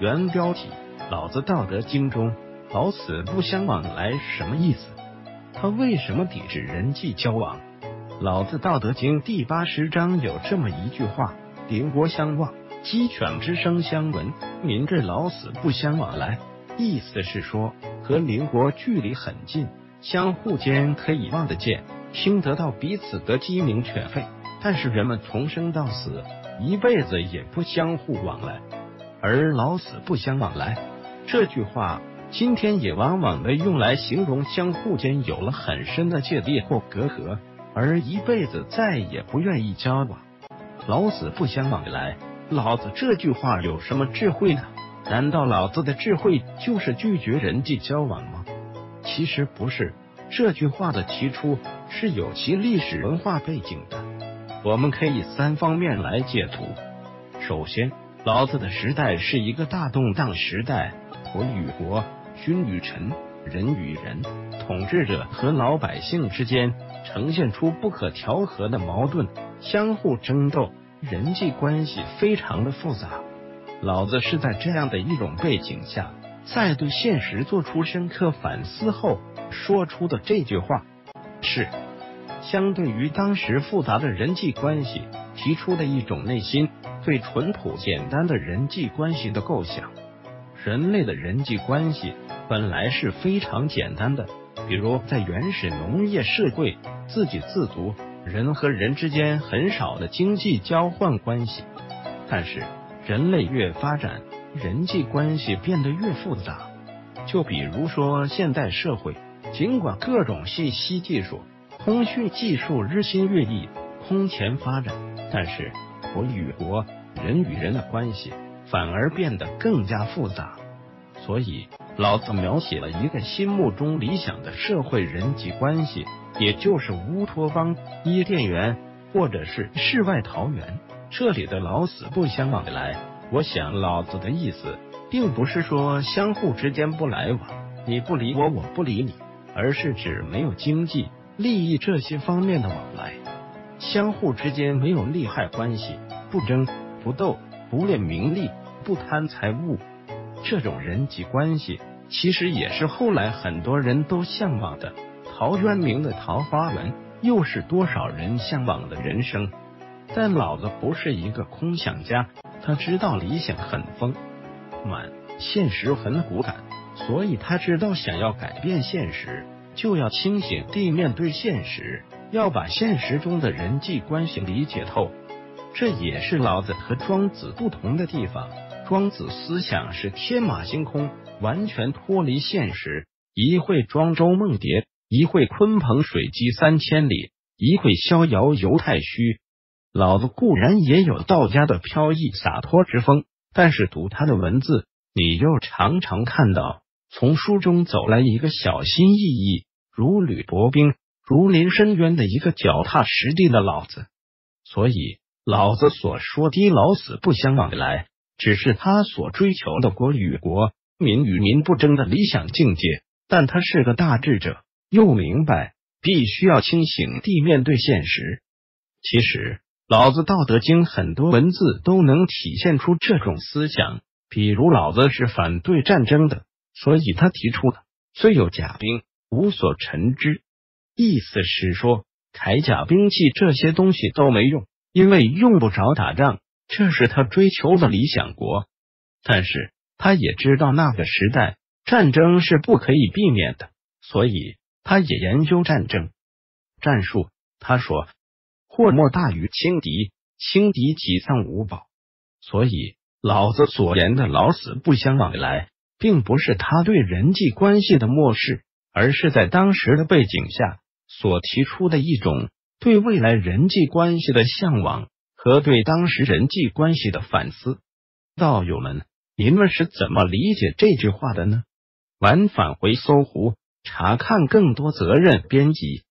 原标题：老子《道德经》中“老死不相往来”什么意思？他为什么抵制人际交往？老子《道德经》第八十章有这么一句话：“邻国相望，鸡犬之声相闻，民至老死不相往来。”意思是说，和邻国距离很近，相互间可以望得见、听得到彼此的鸡鸣犬吠，但是人们从生到死，一辈子也不相互往来。而老死不相往来这句话，今天也往往的用来形容相互间有了很深的芥蒂或隔阂，而一辈子再也不愿意交往。老死不相往来，老子这句话有什么智慧呢？难道老子的智慧就是拒绝人际交往吗？其实不是，这句话的提出是有其历史文化背景的。我们可以三方面来解读。首先，老子的时代是一个大动荡时代，国与国、君与臣、人与人、统治者和老百姓之间呈现出不可调和的矛盾，相互争斗，人际关系非常的复杂。老子是在这样的一种背景下，在对现实做出深刻反思后说出的这句话，是相对于当时复杂的人际关系提出的一种内心。最淳朴简单的人际关系的构想，人类的人际关系本来是非常简单的。比如在原始农业社会，自给自足，人和人之间很少的经济交换关系。但是人类越发展，人际关系变得越复杂。就比如说现代社会，尽管各种信息技术、通讯技术日新月异、空前发展，但是。国与国、人与人的关系反而变得更加复杂，所以老子描写了一个心目中理想的社会人际关系，也就是乌托邦伊甸园，或者是世外桃源。这里的老死不相往来，我想老子的意思并不是说相互之间不来往，你不理我，我不理你，而是指没有经济利益这些方面的往来。相互之间没有利害关系，不争不斗，不恋名利，不贪财物，这种人际关系其实也是后来很多人都向往的。陶渊明的桃花源，又是多少人向往的人生？但老子不是一个空想家，他知道理想很丰满，现实很骨感，所以他知道想要改变现实，就要清醒地面对现实。要把现实中的人际关系理解透，这也是老子和庄子不同的地方。庄子思想是天马行空，完全脱离现实。一会庄周梦蝶，一会鲲鹏水击三千里，一会逍遥游太虚。老子固然也有道家的飘逸洒脱之风，但是读他的文字，你又常常看到从书中走来一个小心翼翼、如履薄冰。如临深渊的一个脚踏实地的老子，所以老子所说的“老死不相往来”，只是他所追求的国与国、民与民不争的理想境界。但他是个大智者，又明白必须要清醒地面对现实。其实，老子《道德经》很多文字都能体现出这种思想。比如，老子是反对战争的，所以他提出的“虽有甲兵，无所陈之”。意思是说，铠甲、兵器这些东西都没用，因为用不着打仗。这是他追求的理想国，但是他也知道那个时代战争是不可以避免的，所以他也研究战争战术。他说：“祸莫大于轻敌，轻敌己丧无宝。”所以老子所言的“老死不相往来”，并不是他对人际关系的漠视，而是在当时的背景下。所提出的一种对未来人际关系的向往和对当时人际关系的反思。道友们，你们是怎么理解这句话的呢？晚返回搜狐查看更多责任编辑。